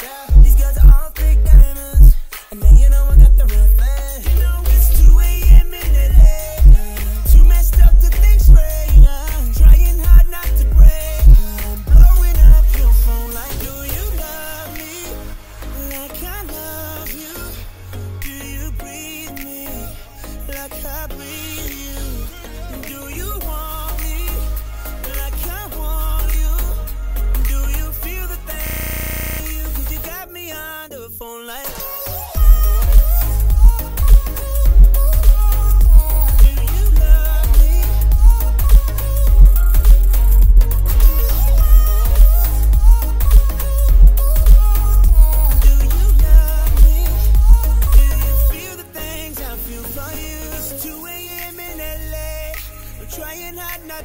These girls are all fake diamonds. And you know I got the real thing. You know it's 2 a.m. in that head, too messed up to think straight. Trying hard not to break. Blowing up your phone like, do you love me? Like I love you. Do you breathe me? Like I breathe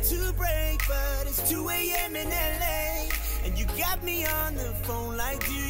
to break, but it's 2 a.m. in LA, and you got me on the phone like you.